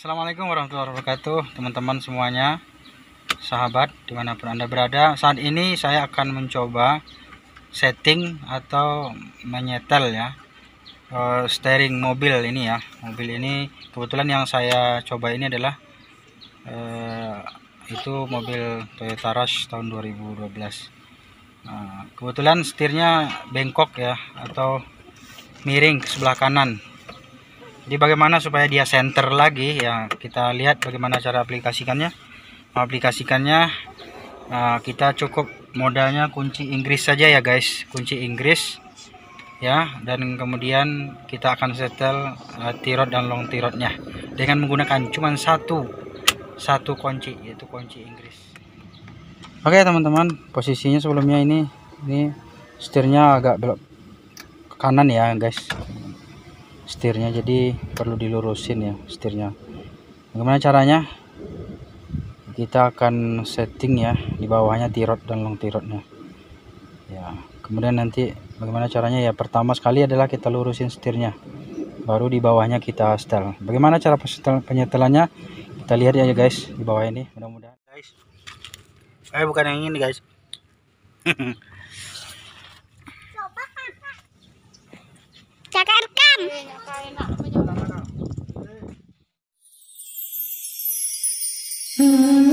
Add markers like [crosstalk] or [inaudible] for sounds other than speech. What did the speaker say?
Assalamualaikum warahmatullahi wabarakatuh teman-teman semuanya sahabat di mana pun anda berada. Saat ini saya akan mencoba setting atau menyetel ya uh, steering mobil ini ya. Mobil ini kebetulan yang saya coba ini adalah uh, itu mobil Toyota Rush tahun 2012 nah, kebetulan setirnya bengkok ya atau miring ke sebelah kanan jadi bagaimana supaya dia center lagi? Ya kita lihat bagaimana cara aplikasikannya. Aplikasikannya uh, kita cukup modalnya kunci Inggris saja ya guys. Kunci Inggris ya. Dan kemudian kita akan setel uh, tirot dan long tirotnya dengan menggunakan cuma satu satu kunci yaitu kunci Inggris. Oke teman-teman posisinya sebelumnya ini ini setirnya agak belok ke kanan ya guys setirnya jadi perlu dilurusin ya setirnya. Bagaimana caranya? Kita akan setting ya di bawahnya tirot dan long tirotnya. Ya kemudian nanti bagaimana caranya? Ya pertama sekali adalah kita lurusin setirnya baru di bawahnya kita setel. Bagaimana cara penyetelannya? Kita lihat ya guys di bawah ini mudah-mudahan. Guys. Eh bukan yang ini guys [laughs] Mm-hmm.